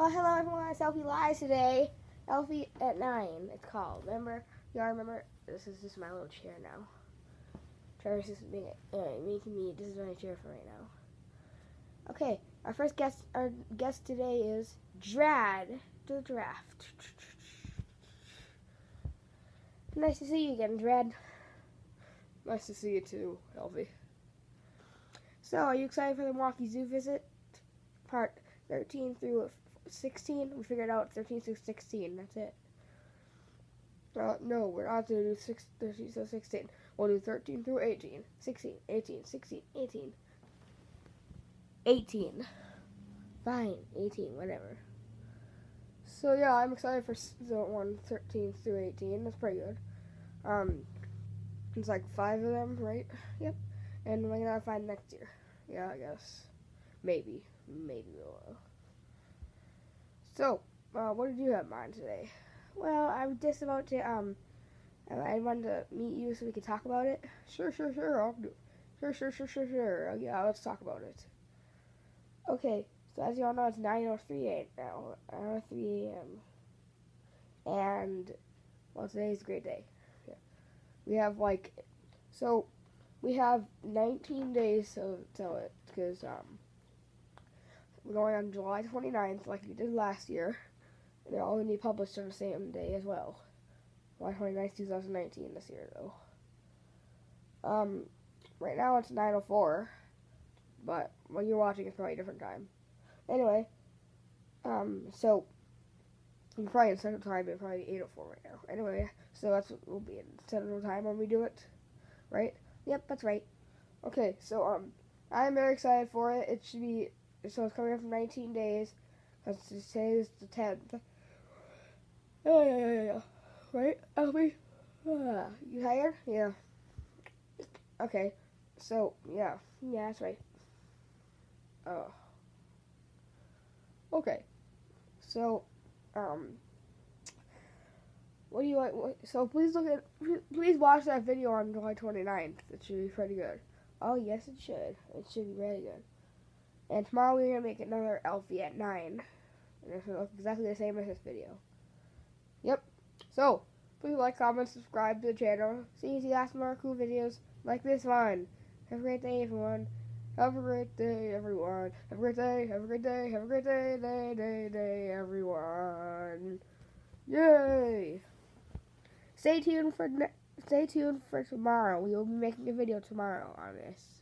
Well, hello everyone. It's Elfy Lies today. Elfy at nine. It's called. Remember? Y'all remember? This is just my little chair now. Travis is being, uh, making me. This is my chair for right now. Okay, our first guest, our guest today is Jrad the Draft. Nice to see you again, Jrad. Nice to see you too, Elfy. So, are you excited for the Milwaukee Zoo visit? Part 13 through 16? We figured out 13 through 16. That's it. Uh, no, we're not going to do 6, 13 through 16. We'll do 13 through 18. 16, 18, 16, 18. 18. Fine, 18, whatever. So, yeah, I'm excited for the one 13 through 18. That's pretty good. Um, it's like five of them, right? Yep. And we're gonna find next year. Yeah, I guess. Maybe. Maybe we will. So, uh, what did you have in mind today? Well, I was just about to, um, I wanted to meet you so we could talk about it. Sure, sure, sure. I'll do. Sure, sure, sure, sure, sure. Yeah, let's talk about it. Okay, so as you all know, it's 9.03 now, 9.03 a.m. And, well, today's a great day. Yeah. We have, like, so, we have 19 days to tell it, because, um, we're going on July 29th, like we did last year. And they're all going to be published on the same day as well. July 29th, 2019 this year, though. Um, right now it's 9.04, but when you're watching, it's probably a different time. Anyway, um, so, I'm probably in Central Time, it's probably 8.04 right now. Anyway, so that's what we'll be in Central Time when we do it, right? Yep, that's right. Okay, so, um, I'm very excited for it. It should be so it's coming up in 19 days. Because today is the 10th. Yeah, yeah, yeah, yeah. Right, Elby? Uh, you tired? Yeah. Okay, so, yeah. Yeah, that's right. Oh. Okay. So, um, what do you like? What, so please look at, please watch that video on July 29th. It should be pretty good. Oh, yes, it should. It should be really good. And tomorrow we're going to make another Elfy at 9. And it's going to look exactly the same as this video. Yep. So, please like, comment, subscribe to the channel. See you got some more cool videos like this one. Have a great day, everyone. Have a great day, everyone. Have a great day, have a great day, have a great day, day, day, day, everyone. Yay! Stay tuned for stay tuned for tomorrow. We will be making a video tomorrow on this.